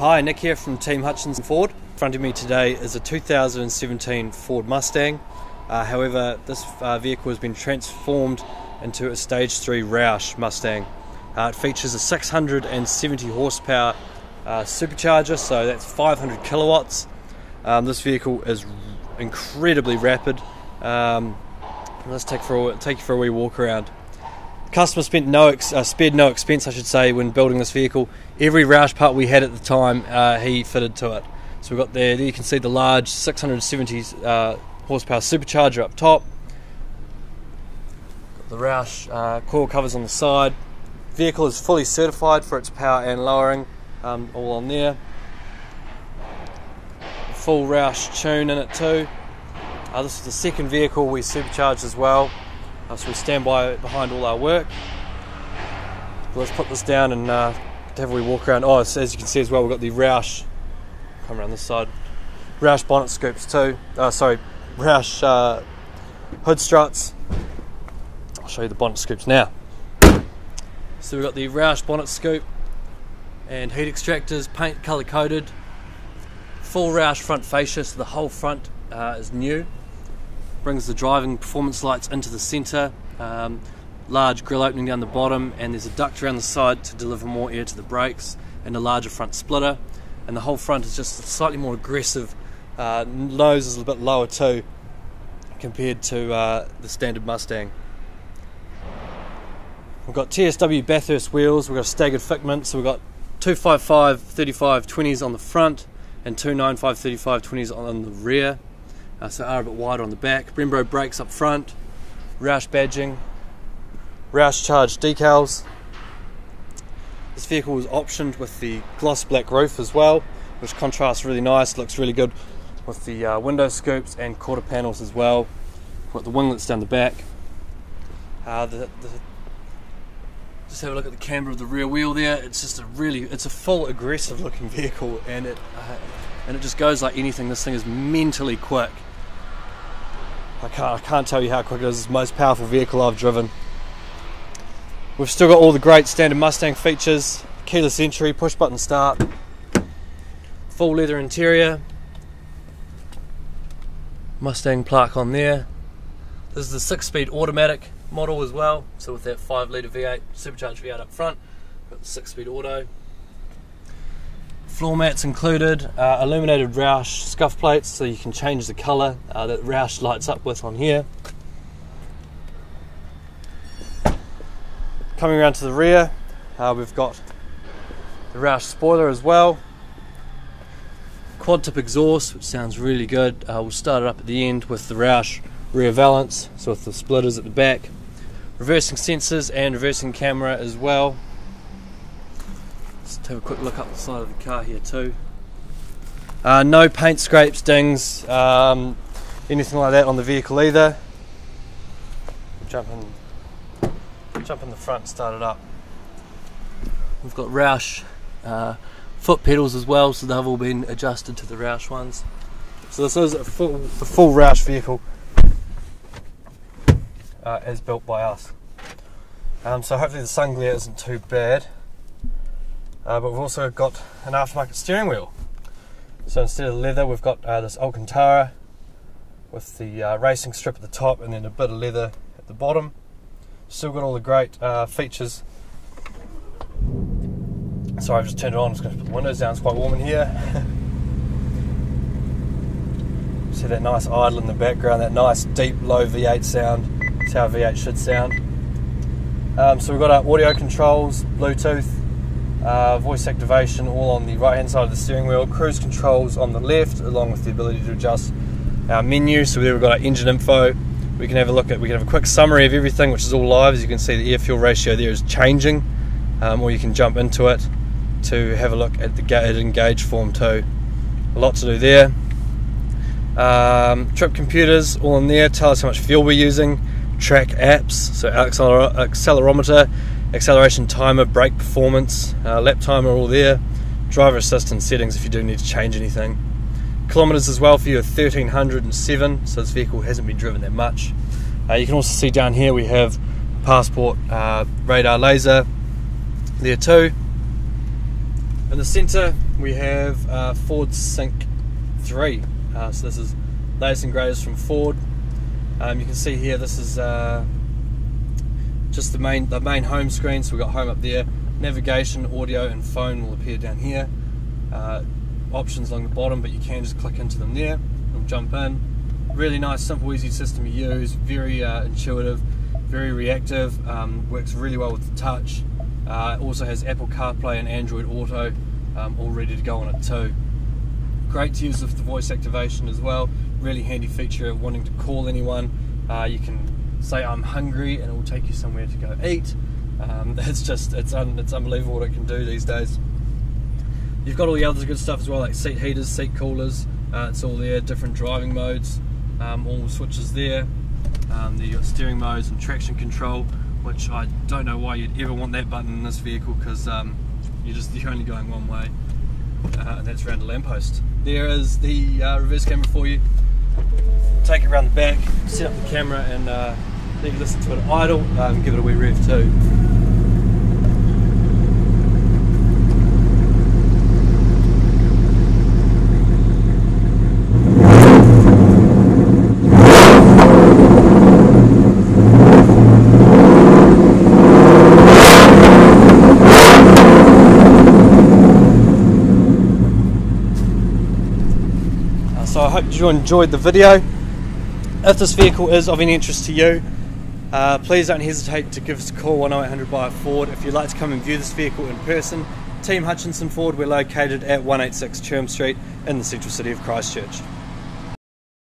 Hi, Nick here from Team Hutchinson Ford. In front of me today is a 2017 Ford Mustang. Uh, however, this uh, vehicle has been transformed into a Stage 3 Roush Mustang. Uh, it features a 670 horsepower uh, supercharger, so that's 500 kilowatts. Um, this vehicle is incredibly rapid. Um, let's take for a, take you for a wee walk around. Customer spent no ex, uh, spared no expense, I should say, when building this vehicle. Every Roush part we had at the time, uh, he fitted to it. So we've got there, there you can see the large 670 uh, horsepower supercharger up top. Got the Roush uh, coil covers on the side. Vehicle is fully certified for its power and lowering, um, all on there. Full Roush tune in it too. Uh, this is the second vehicle we supercharged as well. Uh, so we stand by behind all our work. Let's put this down and uh, have a wee walk around. Oh, as you can see as well, we've got the Roush. Come around this side. Roush bonnet scoops too. Uh, sorry, Roush uh, hood struts. I'll show you the bonnet scoops now. So we've got the Roush bonnet scoop and heat extractors, paint color coded. Full Roush front fascia, so the whole front uh, is new brings the driving performance lights into the centre. Um, large grill opening down the bottom, and there's a duct around the side to deliver more air to the brakes, and a larger front splitter. And the whole front is just slightly more aggressive. Uh, nose is a bit lower too, compared to uh, the standard Mustang. We've got TSW Bathurst wheels, we've got staggered fitment, so we've got 255 35 20s on the front and 295 35 20s on the rear uh, so are a bit wider on the back. Brembo brakes up front, Roush badging, Roush charge decals. This vehicle was optioned with the gloss black roof as well, which contrasts really nice, looks really good with the uh, window scoops and quarter panels as well. Got the winglets down the back. Uh, the, the, just have a look at the camber of the rear wheel there. It's just a really, it's a full aggressive looking vehicle, and it uh, and it just goes like anything. This thing is mentally quick. I can't, I can't tell you how quick it is. It's the most powerful vehicle I've driven. We've still got all the great standard Mustang features keyless entry, push button start, full leather interior, Mustang plaque on there. This is the six speed automatic model as well, so with that 5 litre V8 supercharged V8 up front, got the 6 speed auto. Floor mats included, uh, illuminated Roush scuff plates so you can change the colour uh, that Roush lights up with on here. Coming around to the rear, uh, we've got the Roush spoiler as well. Quad tip exhaust, which sounds really good. Uh, we'll start it up at the end with the Roush rear valance, so with the splitters at the back. Reversing sensors and reversing camera as well. Let's have a quick look up the side of the car here too. Uh, no paint scrapes, dings, um, anything like that on the vehicle either. Jump in, jump in the front, start it up. We've got Roush uh, foot pedals as well, so they've all been adjusted to the Roush ones. So this is a full, a full Roush vehicle uh, as built by us. Um, so hopefully the sun glare isn't too bad. Uh, but we've also got an aftermarket steering wheel. So instead of leather, we've got uh, this Alcantara with the uh, racing strip at the top and then a bit of leather at the bottom. Still got all the great features. Sorry, I've just turned it on. I'm just going to put the windows down. It's quite warm in here. See that nice idle in the background, that nice deep low V8 sound. That's how V8 should sound. Um, so we've got our audio controls, Bluetooth, uh, voice activation all on the right hand side of the steering wheel, cruise controls on the left, along with the ability to adjust our menu. So there we've got our engine info. We can have a look at, we can have a quick summary of everything, which is all live. As you can see, the air fuel ratio there is changing, um, or you can jump into it to have a look at the at engage form too. A lot to do there. Um, trip computers all in there, tell us how much fuel we're using. Track apps, so acceler- accelerometer acceleration timer, brake performance, uh, lap timer all there, driver assistance settings if you do need to change anything. Kilometres as well for you 1307, so this vehicle hasn't been driven that much. Uh, you can also see down here we have passport uh, radar laser there too. In the centre, we have uh, Ford Sync 3. Uh, so this is latest and greatest from Ford. Um, you can see here this is uh, just the main the main home screen. So we've got home up there. Navigation, audio, and phone will appear down here. Uh, options along the bottom, but you can just click into them there and jump in. Really nice, simple, easy system to use. Very uh, intuitive, very reactive. Um, works really well with the touch. Uh, also has Apple CarPlay and Android Auto um, all ready to go on it too. Great to use with the voice activation as well. Really handy feature of wanting to call anyone. Uh, you can say I'm hungry and it will take you somewhere to go eat. Um, it's just it's un, it's unbelievable what it can do these days. You've got all the other good stuff as well, like seat heaters, seat coolers. Uh, it's all there, different driving modes, um, all the switches there. Um, you've got steering modes and traction control, which I don't know why you'd ever want that button in this vehicle because um, you're just you're only going one way, uh, and that's around a lamppost. There is the uh, reverse camera for you. Take it around the back, set up the camera, and uh, then you listen to it idle. Um, give it a wee rev too. So I hope you enjoyed the video. If this vehicle is of any interest to you, uh, please don't hesitate to give us a call 10800 by Ford. If you'd like to come and view this vehicle in person, Team Hutchinson Ford, we're located at 186 Cherm Street in the central city of Christchurch.